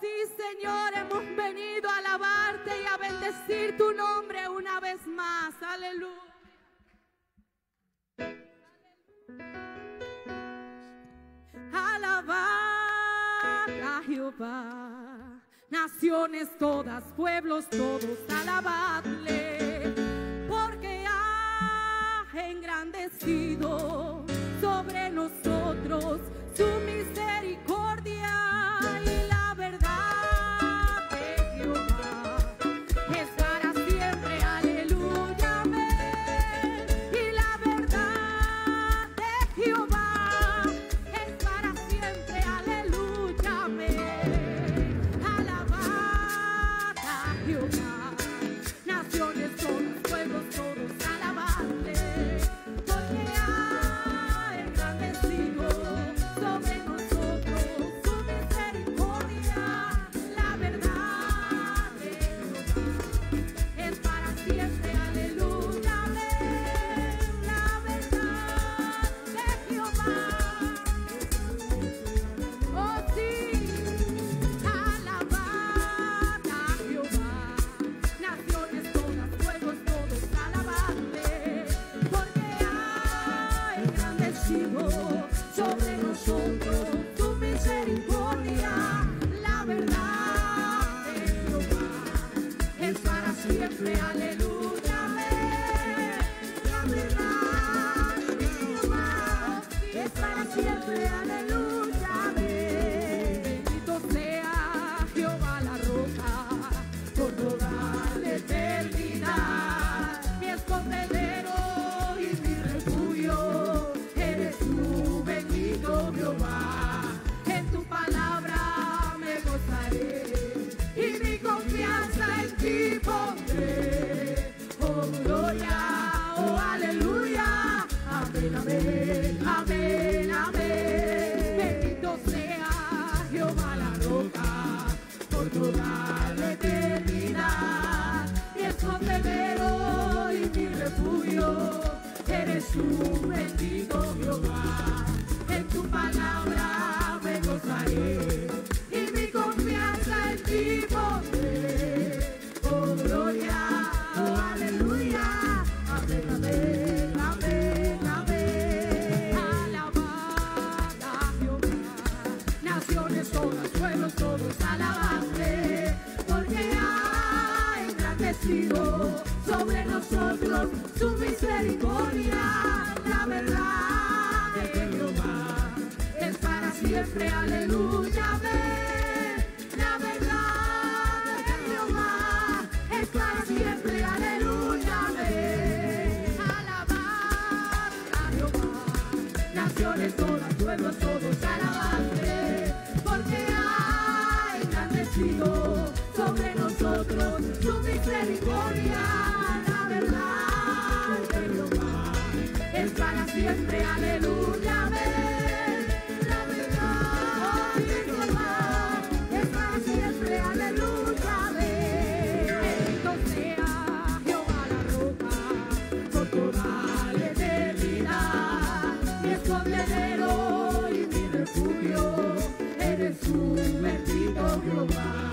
sí, Señor, hemos venido a alabarte y a bendecir tu nombre una vez más. Aleluya. Alabar a Jehová, naciones todas, pueblos todos, alabadle. para siempre, aleluya. asoma la roca, Portugal la eternidad, y es y mi refugio, eres un bendito Jehová. sobre nosotros su misericordia. La verdad de Jehová es para siempre, aleluya. La verdad de Jehová es para siempre, aleluya. Amén. Alabar a Jehová, naciones todas, pueblos todos, alabanle, porque ha engrandecido sobre su misericordia, la verdad de Jehová es para siempre, aleluya. La verdad de Jehová es para siempre, aleluya, amén. Bendito sea Jehová la roca por toda la eternidad, mi escondedero y mi refugio, eres tú, bendito Jehová.